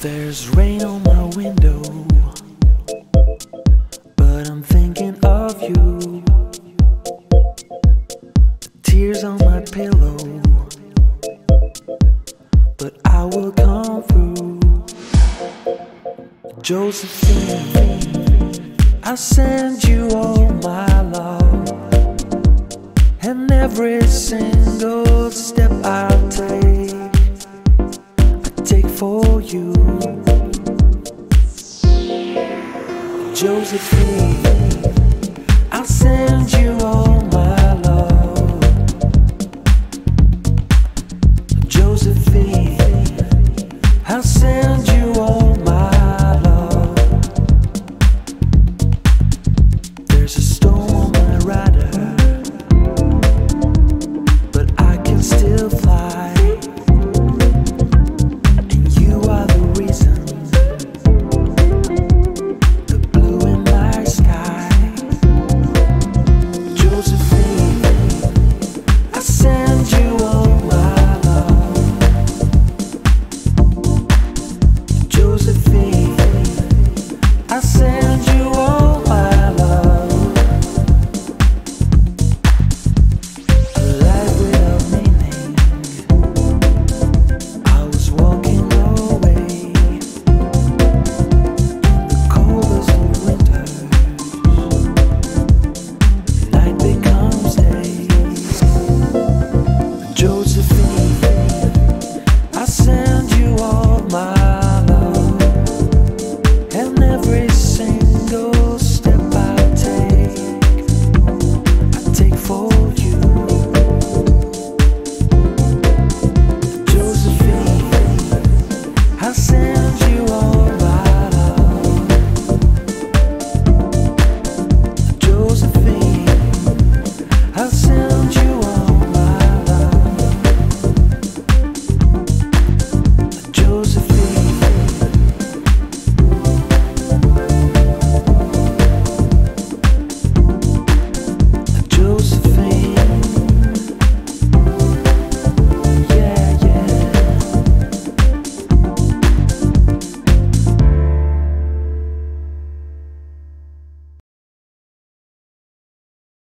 There's rain on my window, but I'm thinking of you. Tears on my pillow, but I will come through. Josephine, I send you all my Josephine.